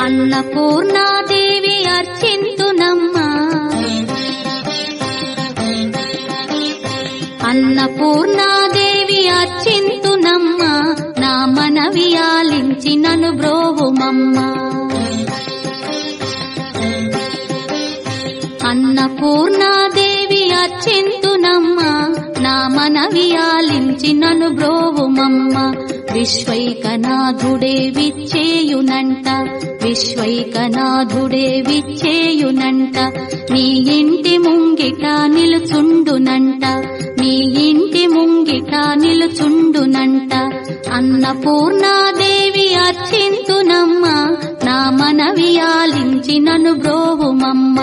అన్నపూర్ణాదేవి అర్చింతునమ్మా. అన్నపూర్ణాదేవి అర్చింతునమ్మా. నా మనవి ఆలించి నను బ్రోవుమమ్మా. అన్నపూర్ణాదేవి నవి ఆలించి నను బ్రోవుమమ్మ విశ్వైకనాథుడే విచ్చేయునంట. విశ్వైకనాథుడే విచ్చేయునంట. నీ ఇంటి ముంగిట నిలుచుండునంట. నీ ఇంటి ముంగిట నిలుచుండునంట. అన్నపూర్ణాదేవి అర్చింతునమ్మ. నా మనవి ఆలించి నను బ్రోవుమమ్మ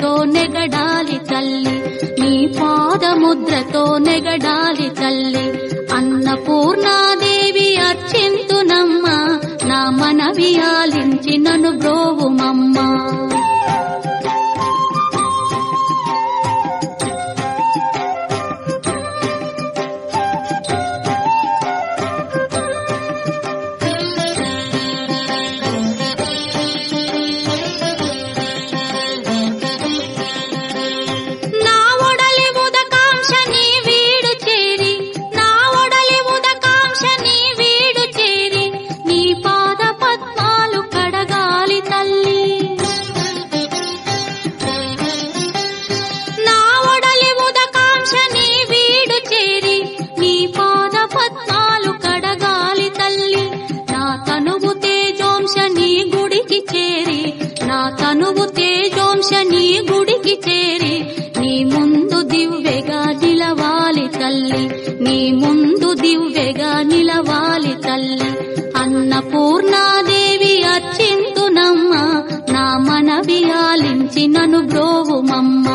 పాదముద్రతో నెగడాలి తల్లి. నీ పాదముద్రతో నెగడాలి తల్లి. అన్నపూర్ణాదేవి అర్చింతునమ్మ. నా మనవి ఆలించి నను బ్రోవుమమ్మా. తనువు తేజోంశ నీ గుడికి చేరి. నీ ముందు దివ్వెగా నిలవాలి తల్లి. నీ ముందు దివ్వెగా నిలవాలి తల్లి. అన్నపూర్ణాదేవి అర్చింతునమ్మ. నా మనవి ఆలించి నను బ్రోవుమమ్మ